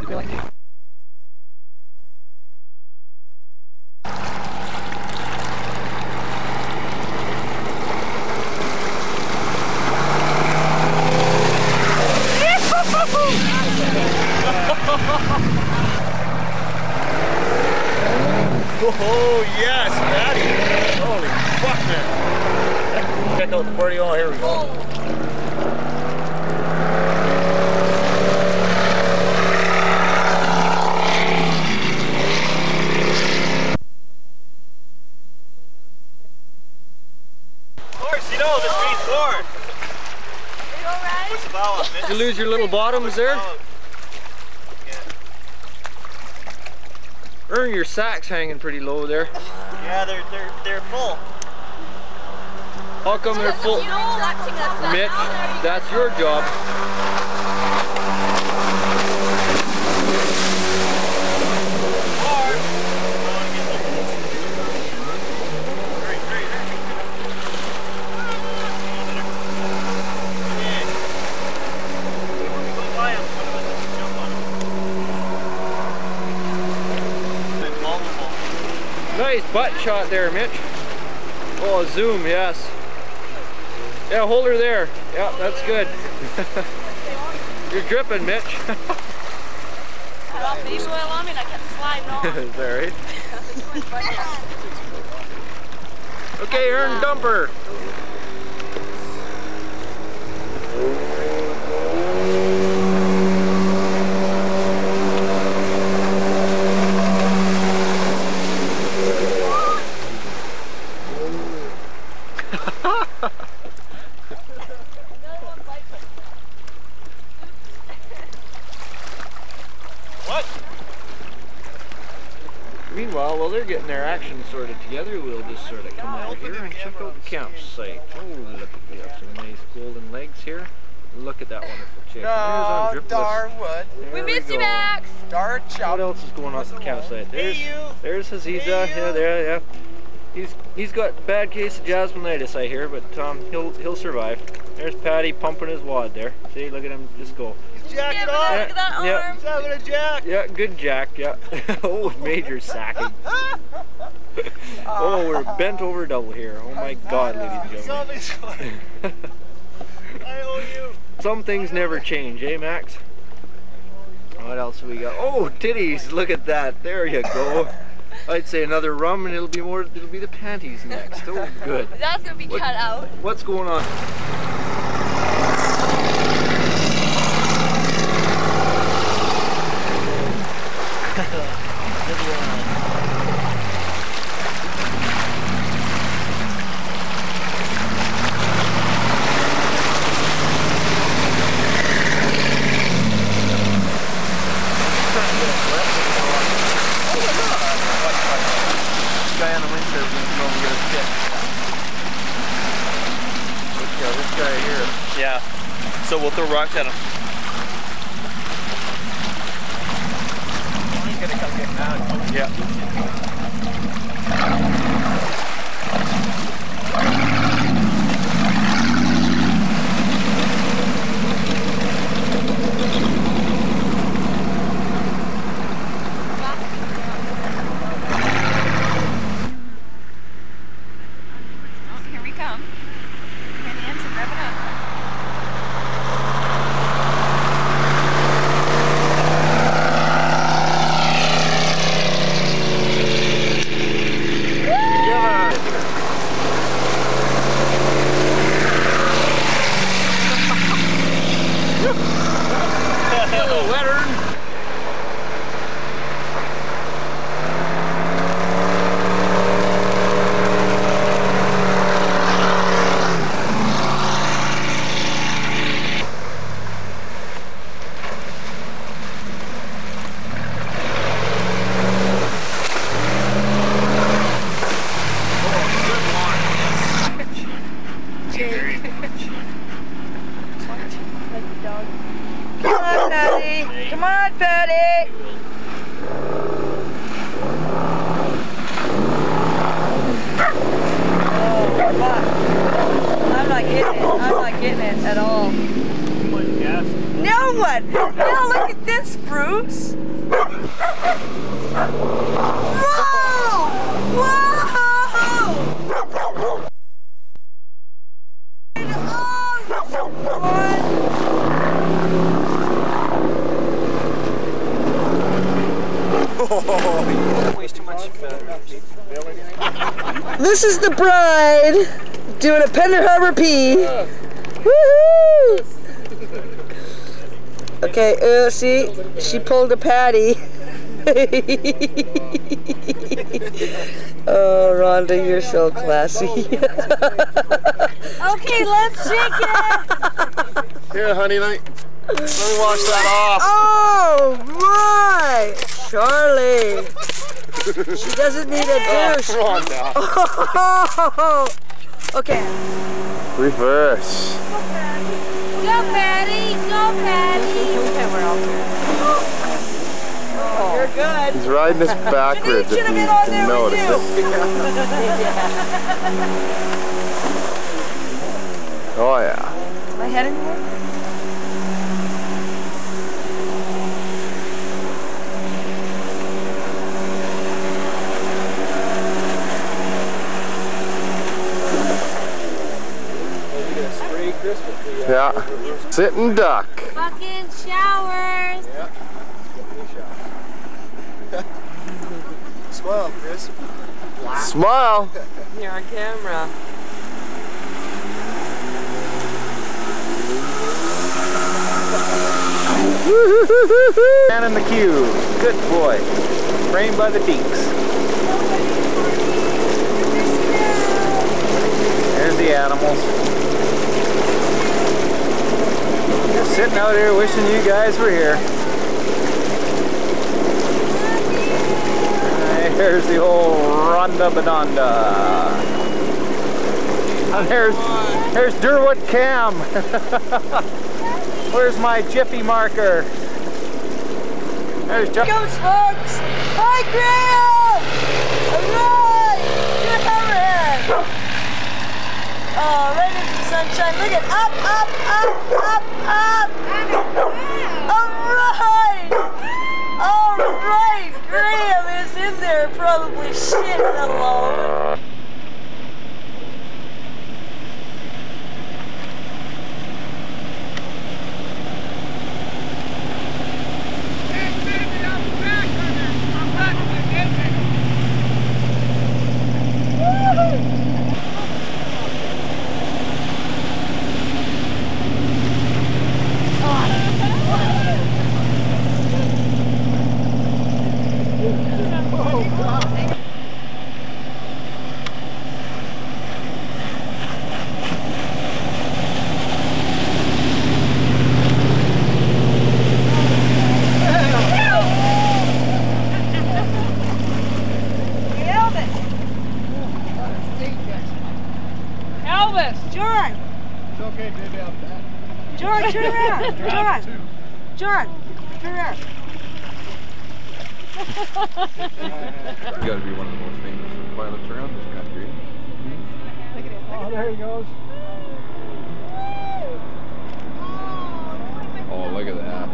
Oh yes, Patty! Holy fuck, man! Check out the party. Oh, here we go. Of course, you know this means corn. Push the bow up, You lose your little bottoms there? Earn your sack's hanging pretty low there. Yeah, they're they're they're full. How come they're full? Mitch, that's your job. Nice butt shot there, Mitch. Oh, zoom, yes. Yeah, hold her there. Yeah, that's good. You're dripping, Mitch. Baby oil on me and I kept sliding on. Is that right? Okay, Aaron Dumper. What? Meanwhile, while they're getting their action sorted together, we'll just sort of come over here and check out the campsite. Oh, look at we have some nice golden legs here. Look at that wonderful chick. No. Darwood. There We missed go. you, Max. Dar What else is going on at the campsite? There's, Hey, you. there's Haziza. Hey, Yeah, there, yeah. He's he's got a bad case of jasminitis, I hear, but um, he'll he'll survive. There's Patty pumping his wad there. See, look at him just go. He's Yeah, jacking but look at that Yeah. arm. He's having a jack. Yeah, good Jack. Yeah. oh, major sacking. oh, we're bent over double here. Oh my God, ladies and gentlemen. I owe you. Some things never change, eh, Max? What else we got? Oh, titties! Look at that. There you go. I'd say another rum, and it'll be more. It'll be the panties next. Oh, good. That's gonna be What- cut out. What's going on? guy on the windsurf is going to get a stick. Look at this guy here. Yeah. So we'll throw rocks at him. He's gonna come get mad. Yeah. Oh, here we come. Turn the engine, rev it up. Hello, Wettern. Come on, Patty. Come on, Patty. Oh, fuck. I'm not getting it. I'm not getting it at all. No one. Now look at this, Bruce. Whoa! Whoa! This is the bride doing a Pender Harbor pee. Woohoo! Okay, uh, see, she pulled a patty. oh, Rhonda, you're so classy. okay, let's shake it. Here, honey, let me, let me wash that off. Oh my, Charlie. She doesn't need a oh, douche. Come on now. Oh, okay. Reverse. Go, Patty! Go, Patty! Oh, you're good. He's riding this backwards if should've you been on can notice you. it. Oh yeah. Is my head in anymore? Yeah. Sitting duck. Fucking showers! Yeah. Smile, Chris. Smile. You're on camera. Down in the queue. Good boy. Framed by the deeks. There's the animals. Just sitting out here wishing you guys were here. And There's the old Ronda Badonda. And there's, there's Durwood Cam. Where's my Jiffy marker? There's Jeff. Go slugs! Hi, Graham! Alright! Graham! Oh, right into the sunshine. Look at up, up, up, up, up! Alright! Alright! Graham is in there probably shitting alone. Elvis! Elvis! John! It's okay, baby, I'm back. John, turn around! John! John! Turn around! You gotta be one of the most famous pilots around this country. Oh, there he goes. Oh, look at that.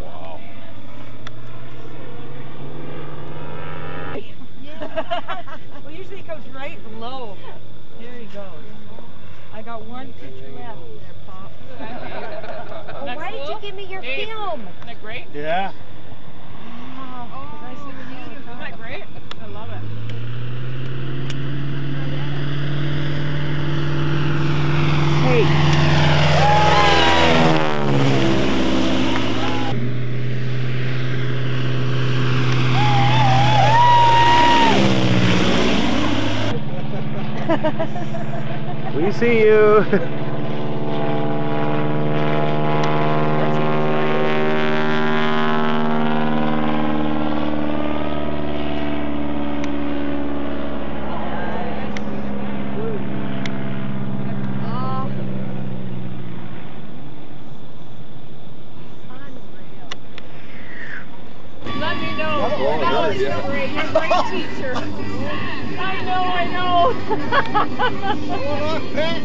Wow. Well, usually it goes right low. There he goes. I got one picture left there, Pop. Well, why did you give me your film? Isn't it great? Yeah. Isn't that great? I love it. We see you. let me know. Oh, Knowledge yeah. number. You're my teacher. I know, I know.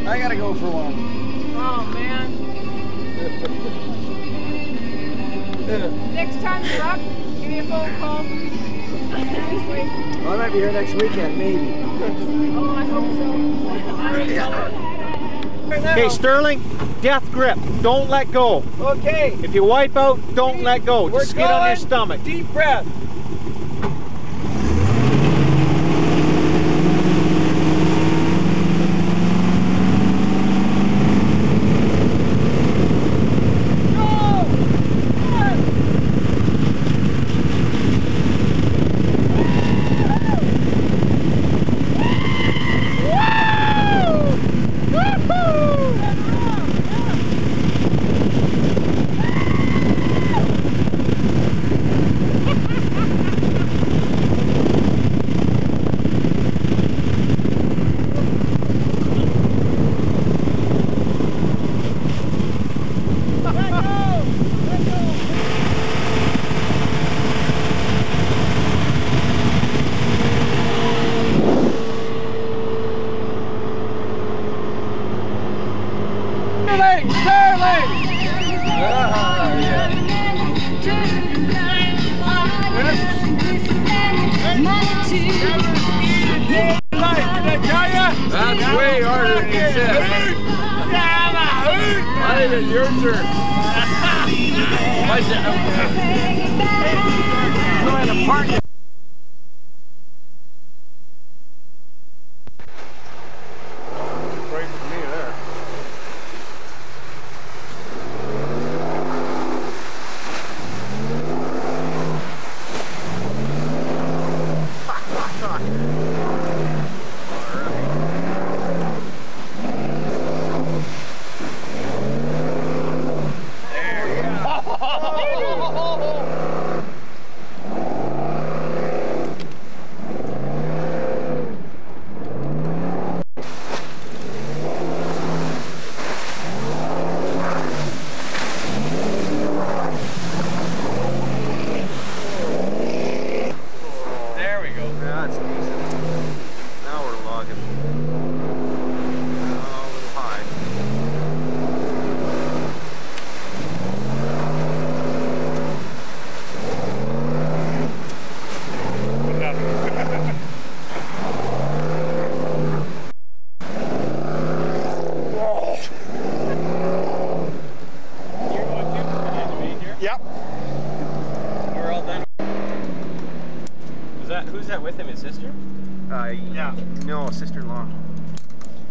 I gotta go for one. Oh man. next time you're up, give me a phone call. Well, I might be here next weekend, maybe. oh, I hope so. I Okay, Sterling, death grip. Don't let go. Okay. If you wipe out, don't let go. We're Just get on your stomach. Deep breath. Right for me there. There we go. That's decent. Now we're logging. Oh, a little high. Oh, yep. We're all done. Is that who's that with him? His sister? Uh, Yeah. No, sister-in-law.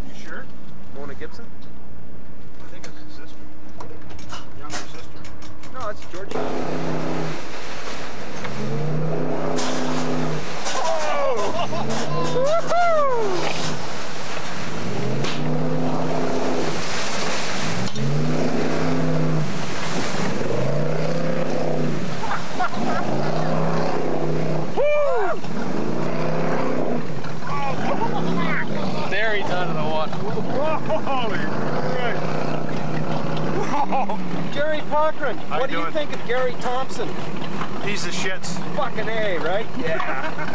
You sure? Mona Gibson? I think it's his sister. Younger sister. No, it's George. There he's out of the water. Holy Christ. What do you think of Gary Thompson? Piece of shits. Fucking A, right? Yeah.